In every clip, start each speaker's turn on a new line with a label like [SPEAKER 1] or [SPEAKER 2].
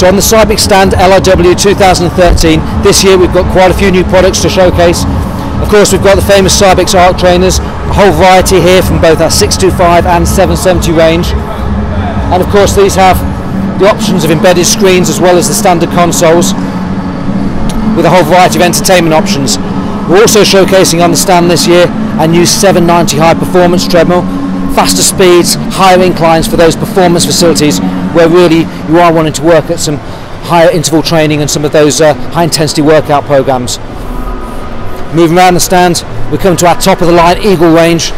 [SPEAKER 1] So on the Cybex stand LIW 2013, this year we've got quite a few new products to showcase. Of course we've got the famous Cybex Arc trainers, a whole variety here from both our 625 and 770 range. And of course these have the options of embedded screens as well as the standard consoles with a whole variety of entertainment options. We're also showcasing on the stand this year a new 790 high performance treadmill, faster speeds, higher inclines for those performance facilities where really you are wanting to work at some higher interval training and some of those uh, high intensity workout programs. Moving around the stand, we come to our top of the line Eagle range.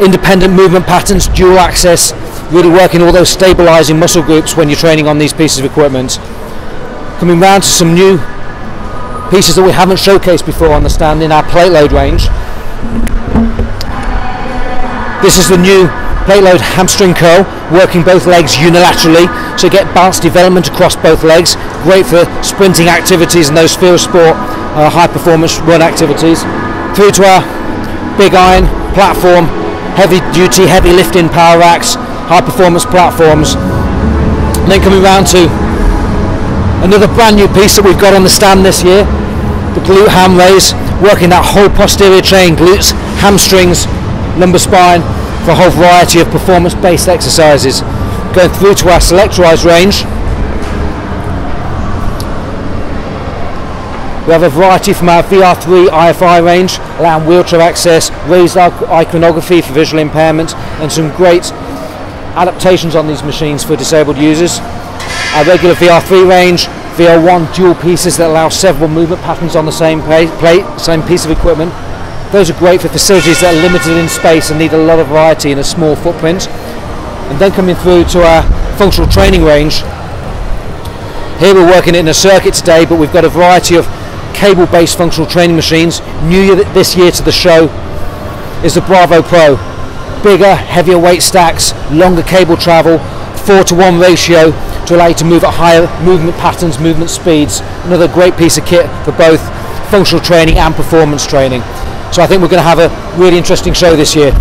[SPEAKER 1] Independent movement patterns, dual axis, really working all those stabilizing muscle groups when you're training on these pieces of equipment. Coming round to some new pieces that we haven't showcased before on the stand in our plate load range. This is the new plate load hamstring curl, working both legs unilaterally, so get balanced development across both legs. Great for sprinting activities and those field sport, uh, high performance run activities. Through to our big iron platform, heavy duty, heavy lifting power racks, high performance platforms. And then coming round to another brand new piece that we've got on the stand this year, the glute ham raise, working that whole posterior chain, glutes, hamstrings, lumbar spine, for a whole variety of performance-based exercises. Going through to our selectorized range, we have a variety from our VR3 IFI range, allowing wheelchair access, raised iconography for visual impairment, and some great adaptations on these machines for disabled users. Our regular VR3 range, VR1 dual pieces that allow several movement patterns on the same plate, same piece of equipment, those are great for facilities that are limited in space and need a lot of variety in a small footprint. And then coming through to our functional training range. Here we're working in a circuit today, but we've got a variety of cable-based functional training machines. New this year to the show is the Bravo Pro. Bigger, heavier weight stacks, longer cable travel, 4 to 1 ratio to allow you to move at higher movement patterns, movement speeds. Another great piece of kit for both functional training and performance training. So I think we're going to have a really interesting show this year.